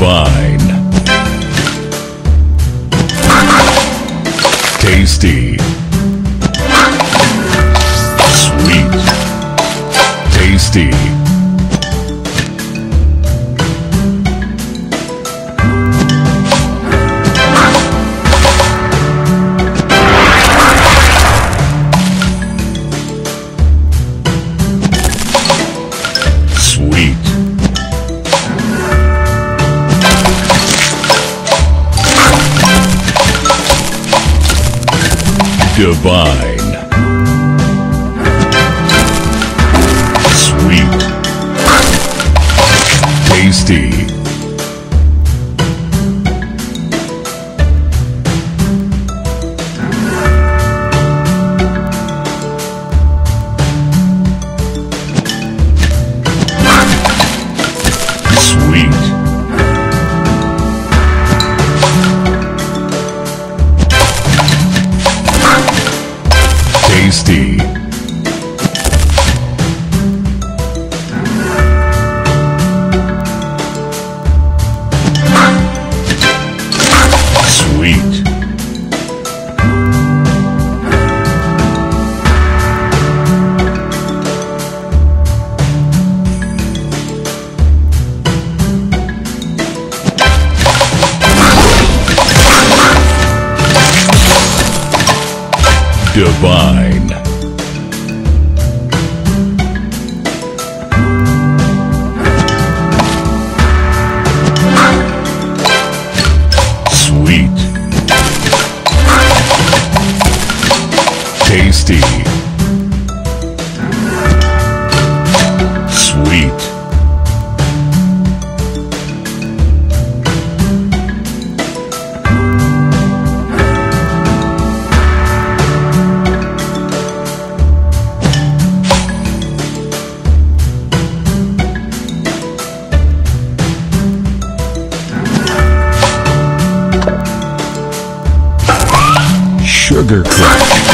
Fine. Tasty. Sweet. Tasty. Divine. Tasty. Divine. Sweet. Tasty. Sugar Crush.